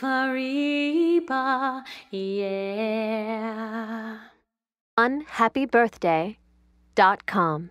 Fariba, yeah. Unhappybirthday.com.